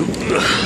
Ugh.